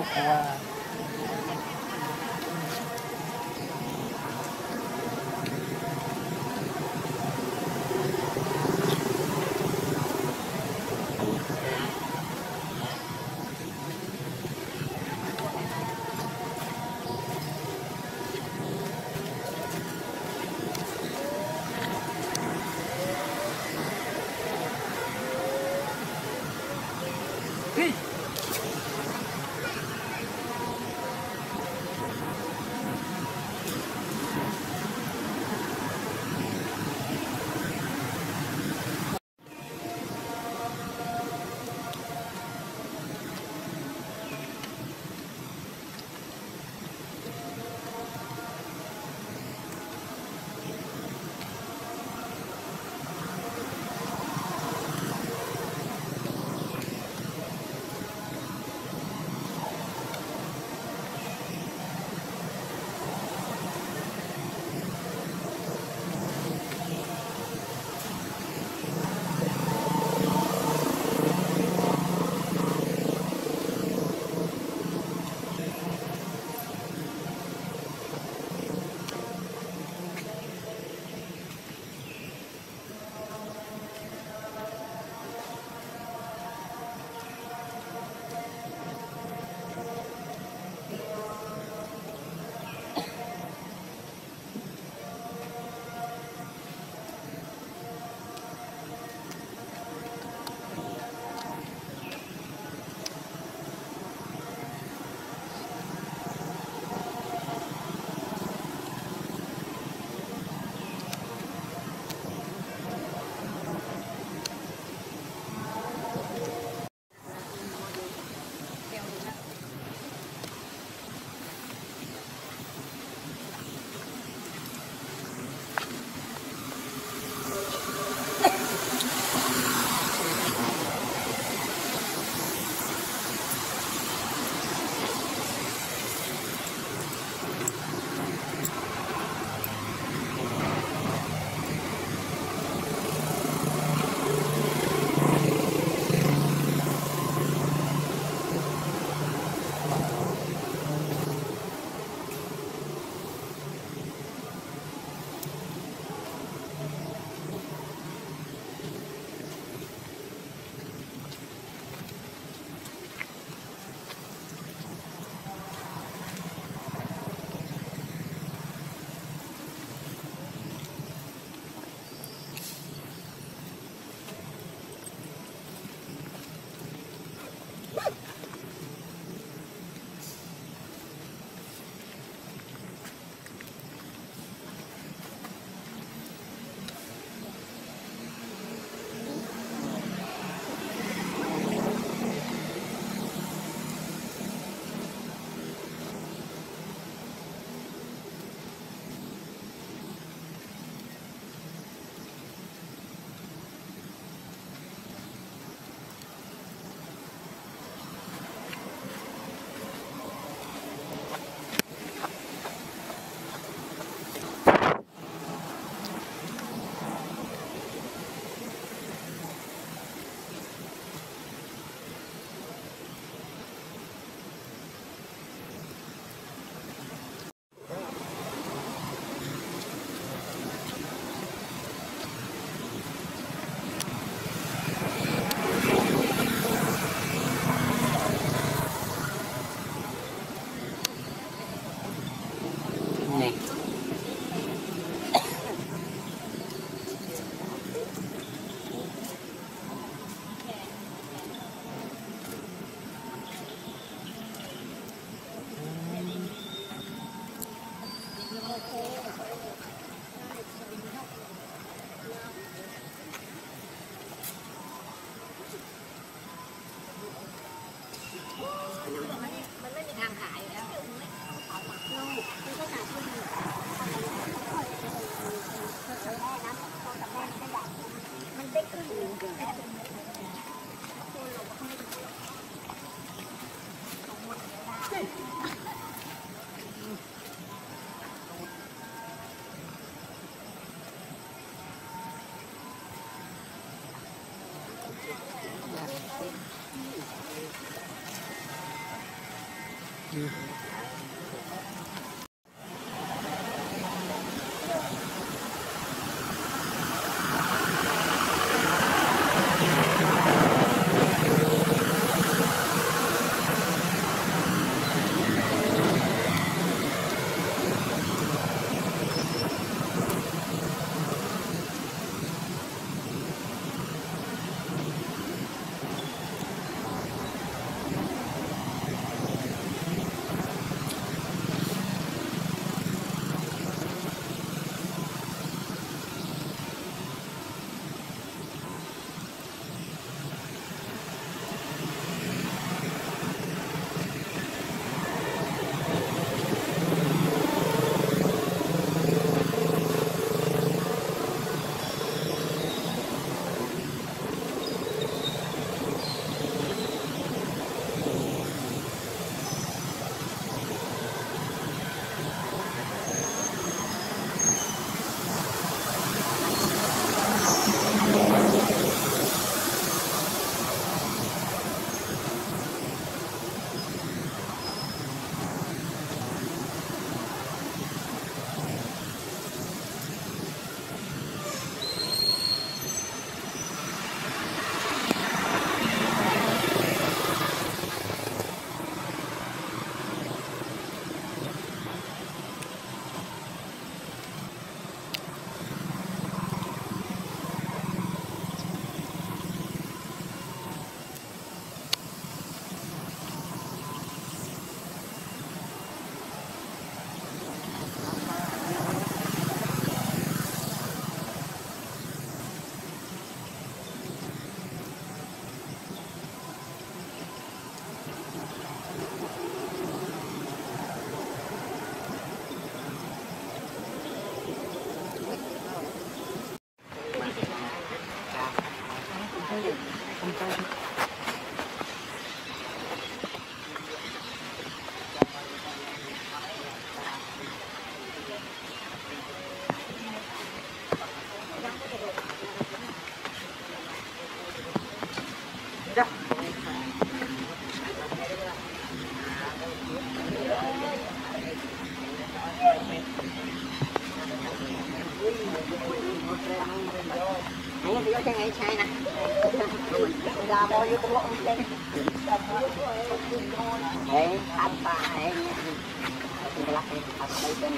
yang. យកទាំងឯងឆៃណាដល់មកយកកំឡុងទាំងហេអត់បាឯងខ្ញុំឡាក់អត់ទៅទាំង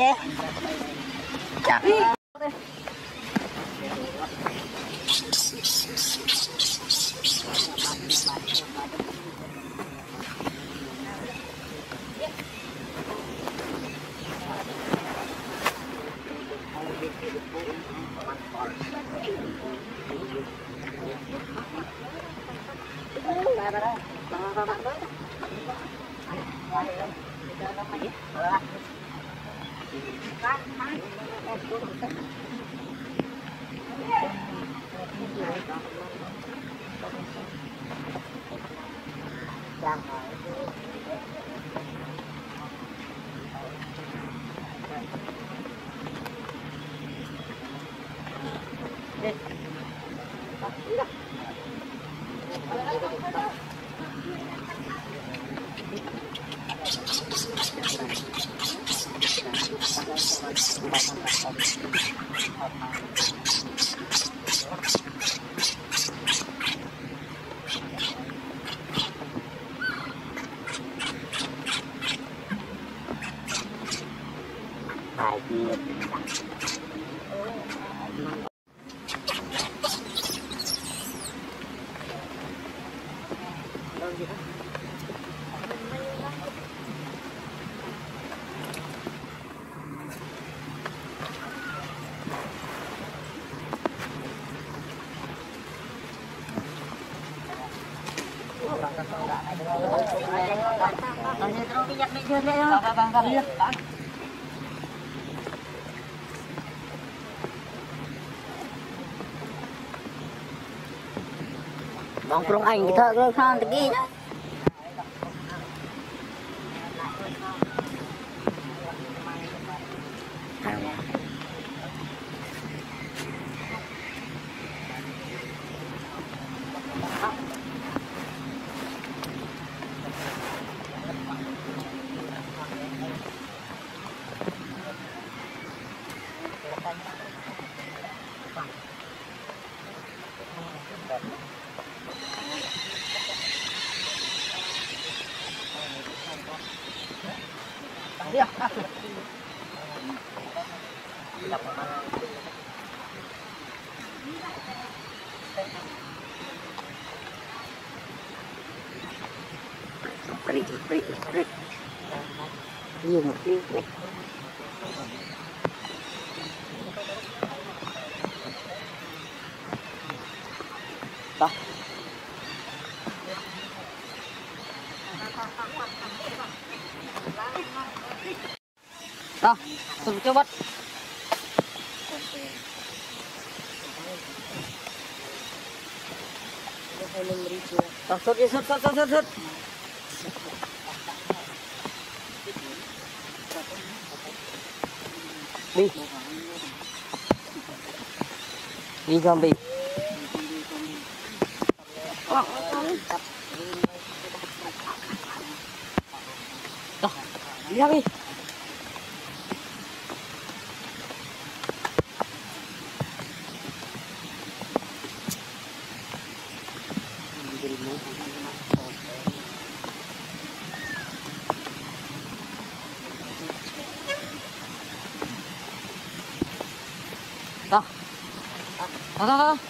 យ៉ាចា 上好。បងក្រុងអញទៅធ្វើខ្លួនផងតាគីណា Beri, beri, beri. Iya, mungkin. Tah. xuất xuất xuất xuất xuất. Đi. Đi con đi. Đó, đi ra đi. Đó. Đó, đó, đó. Đi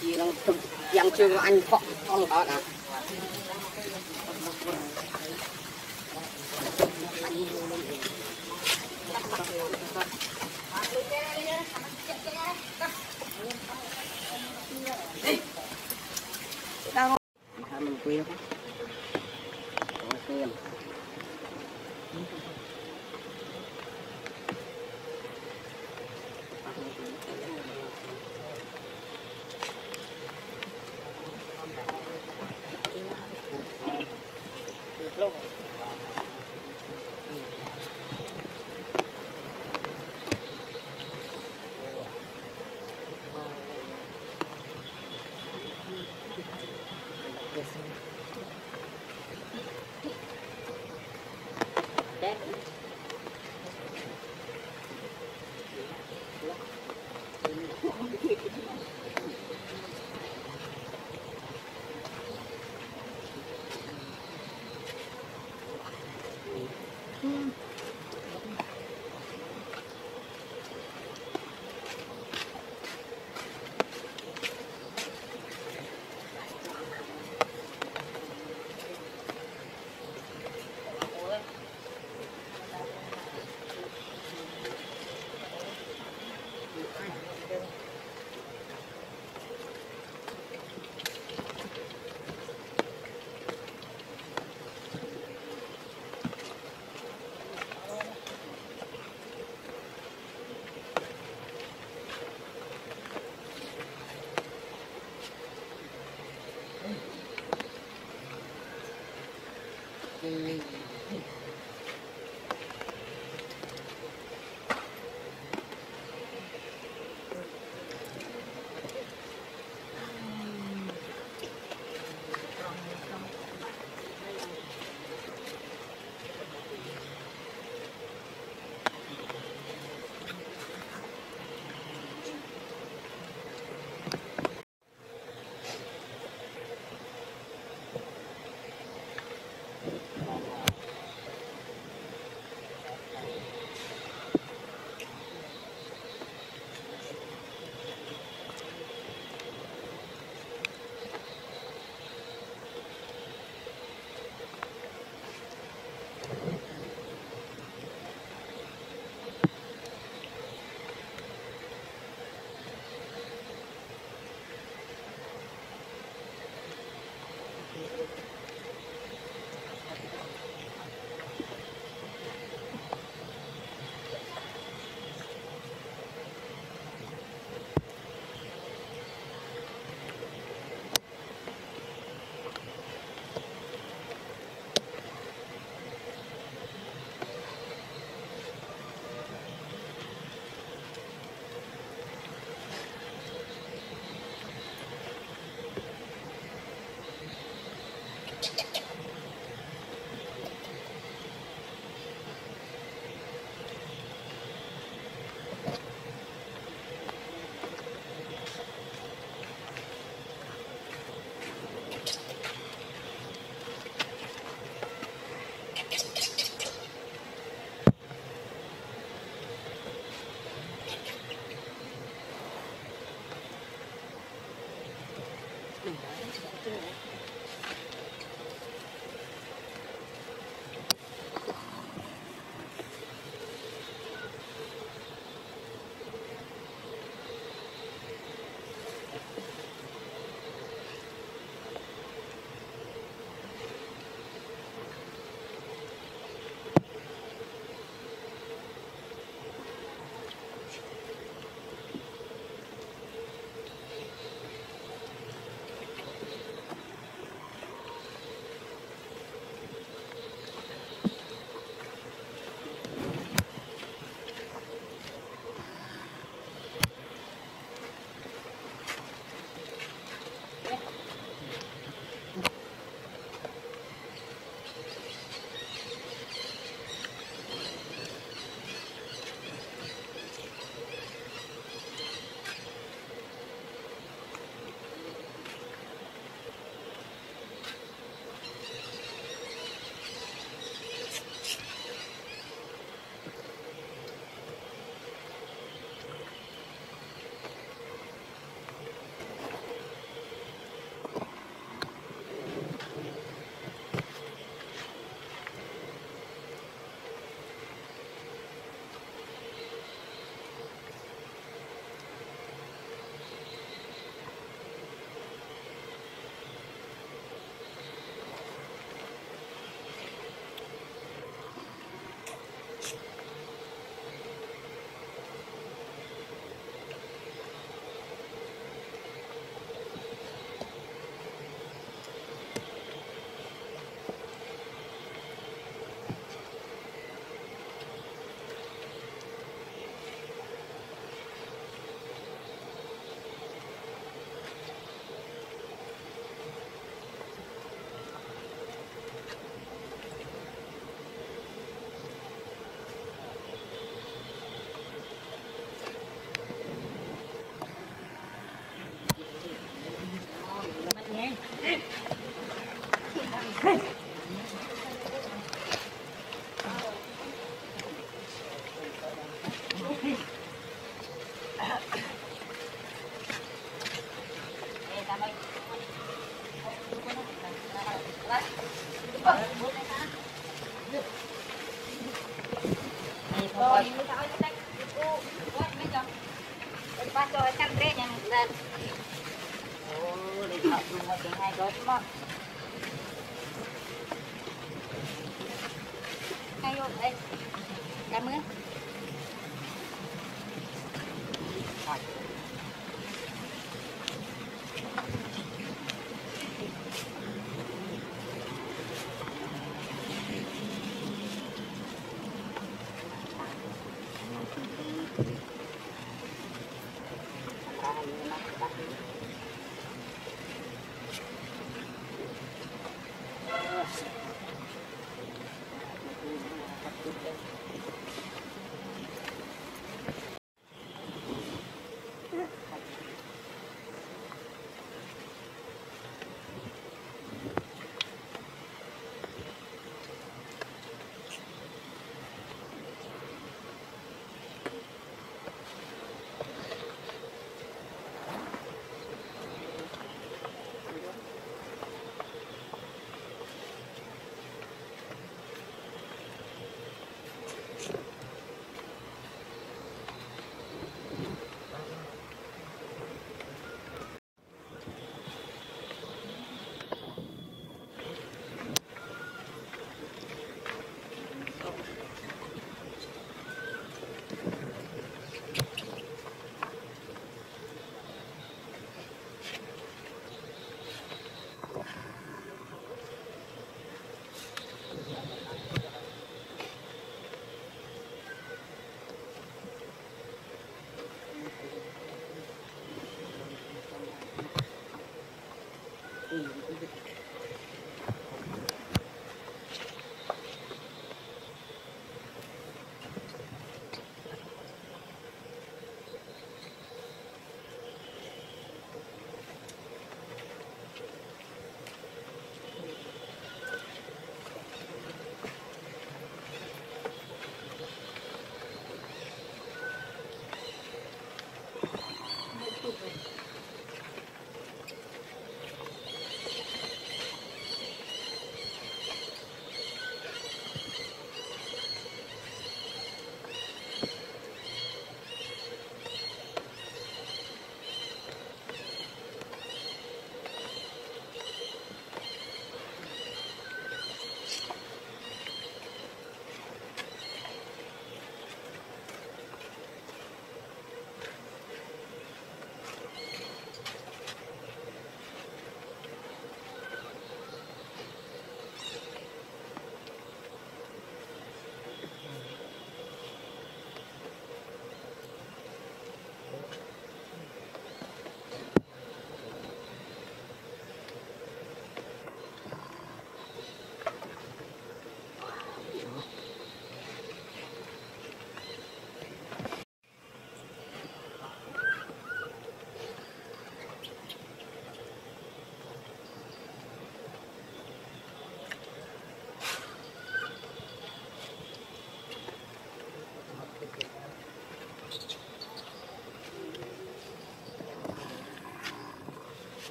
Chia nó dân chưa anh phọ con đó cả. Đâu? Mình quy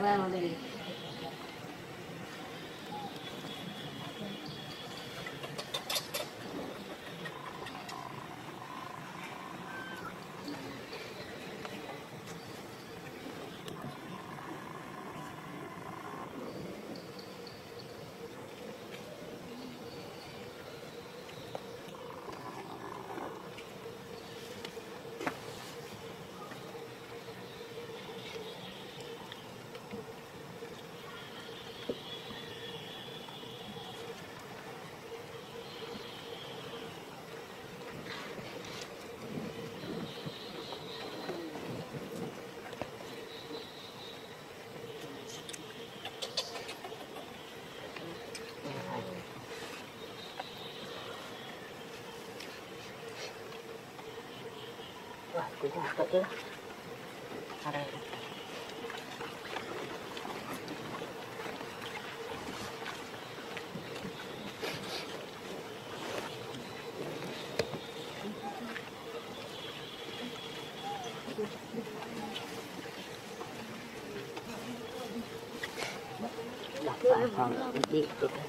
vai, vai Wah, cũng có. Ở đây. Đặt không phòng lỡ đi video hấp dẫn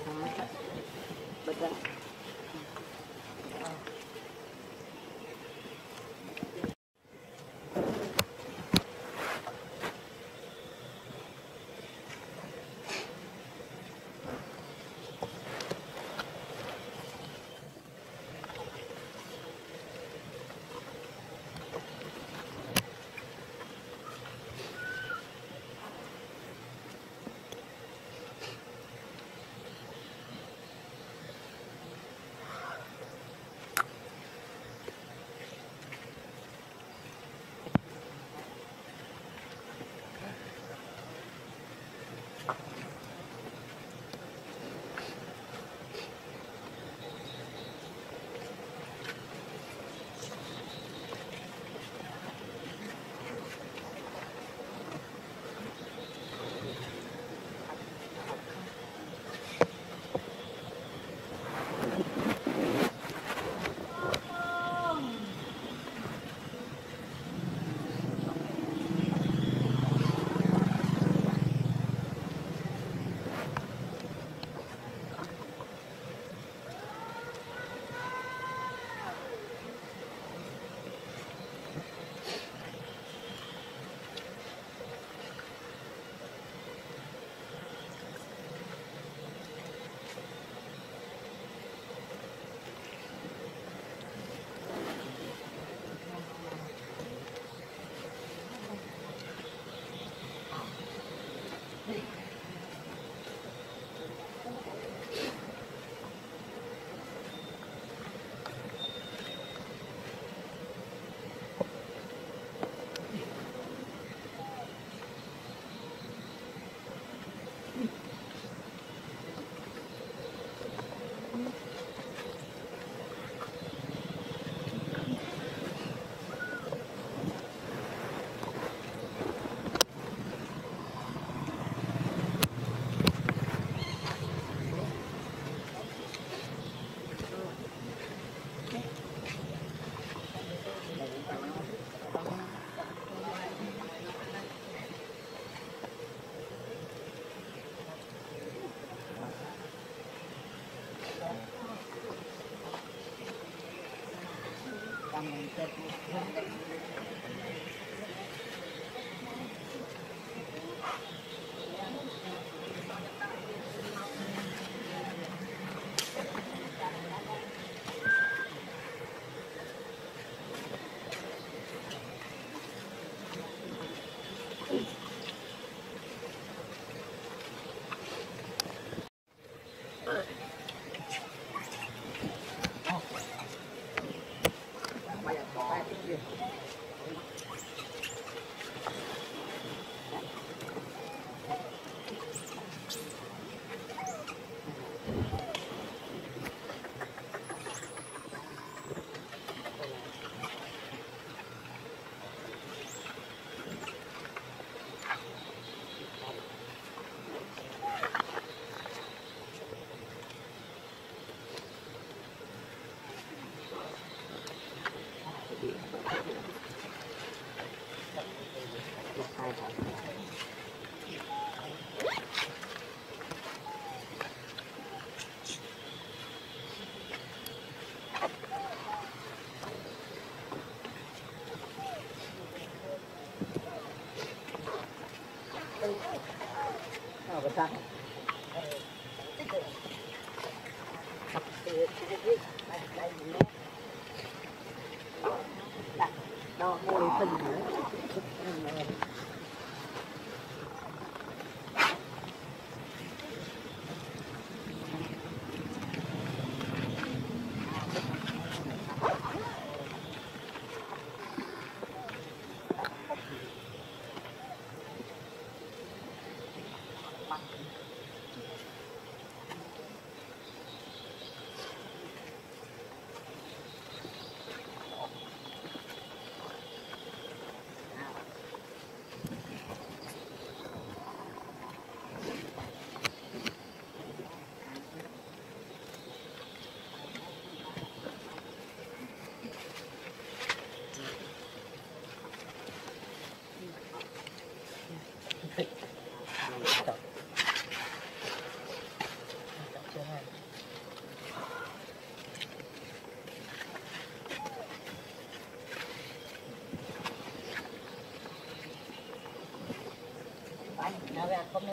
นะแบบเขาไม่